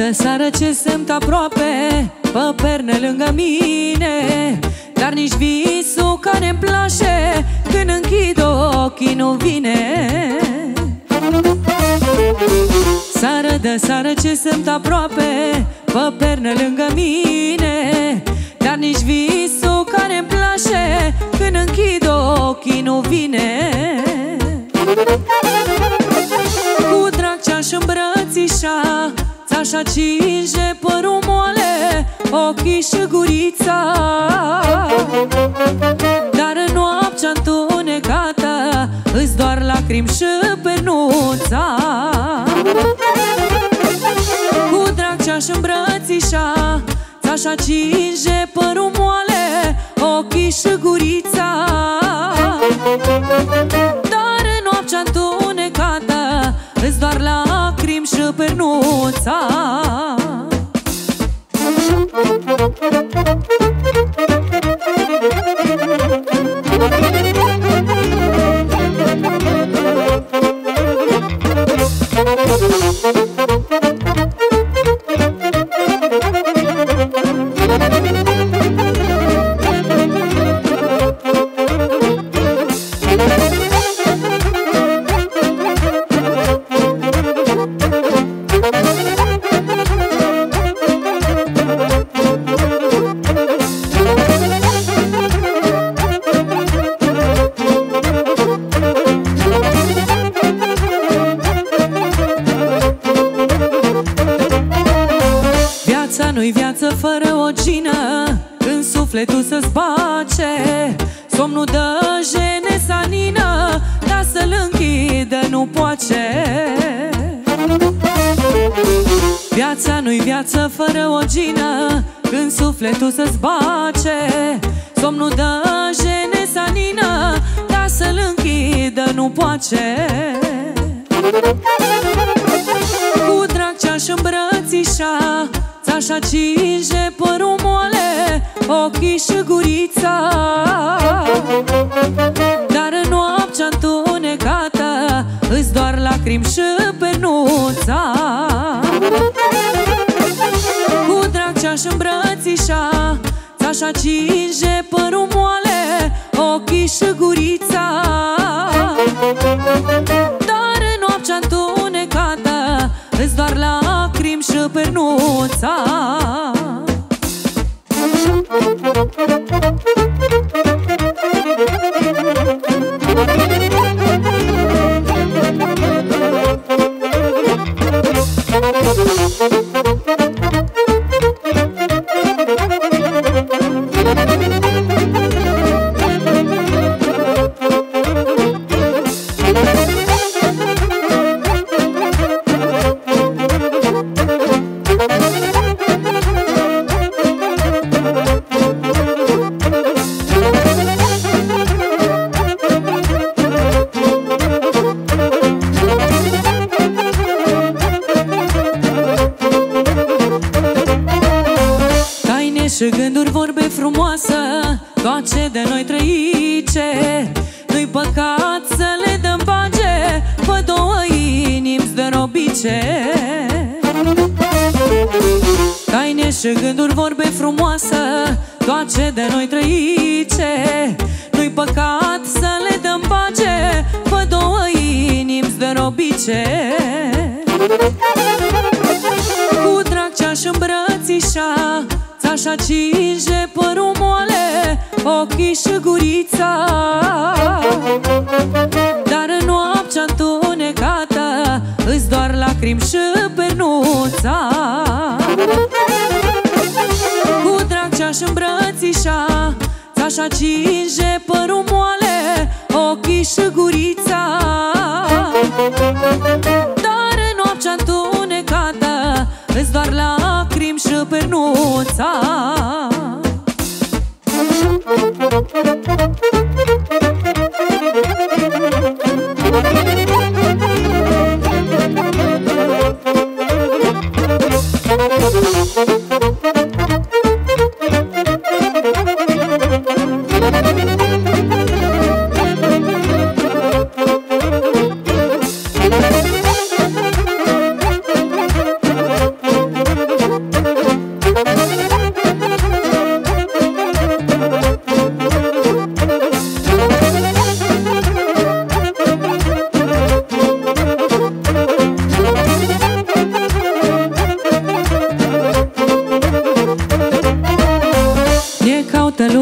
De seară ce sunt aproape Pe perne lângă mine. Dar nici visul care-mi place Când închid ochii nu vine. Seară de seară ce sunt aproape Pe perne lângă mine. Dar nici visul care-mi place Când închid ochii nu vine așa cinge părul moale, ochii și gurița. Dar în noaptea întunecată Îți doar lacrimi și pernuța Cu drag ce-aș îmbrățișa Ți-așa cinge părul nu-i viață fără o gină Când sufletul să zbace Somnul dă jene sanină Dar să-l închidă nu poate Viața nu-i viață fără o gină Când sufletul să zbace Somnul dă jene sanină Dar să-l închidă nu poate Cu Ți-așa cinge părul moale, ochii și gurița. Dar în noaptea întunecată Îți doar lacrimi și penuța. Cu drag ce-aș îmbrățișa Ți-așa cinge părul moale, ochii și gurița. Dar în noaptea întunecată Îți doar lacrimi și Și gânduri vorbe frumoasă Toate de noi trăice. Nu-i păcat să le dăm pace Pe două inimi zdrobice Taine și gânduri vorbe frumoasă Toate de noi trăice. Nu-i păcat să le dăm pace Pe două inimi zdrobice Cu Să-și acinge părul moale, ochii și gurița. Dar în noaptea întunecată Îți doar lacrimi și pernuța. Cu drag ce-aș îmbrățișa Ți-aș acinge părul moale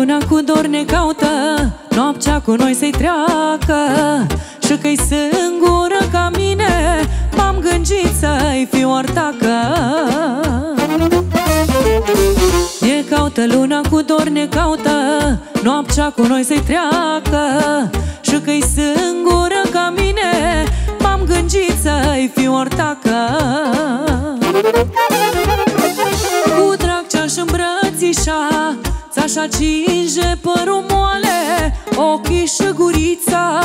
luna cu dor ne caută Noaptea cu noi să-i treacă. Și că-i singură ca mine M-am gândit să-i fiu ortacă Ne caută luna cu dor ne caută Noaptea cu noi să-i treacă. Și că-i singură ca mine M-am gândit să-i fiu ortacă Cu drag ce-aș îmbrățișa Ți-aș acinge părul moale, ochii și gurița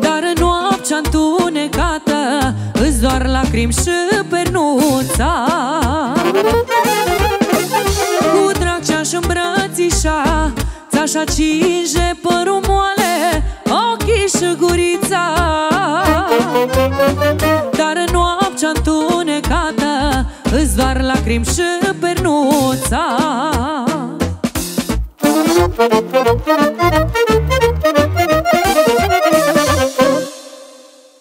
Dar în noaptea întunecată Îți doar lacrimi și pernuța. Cu drag ce-aș îmbrățișa Ți-aș acinge părul moale, ochii și gurița Dar în noaptea întunecată Îți doar lacrimi și pernuța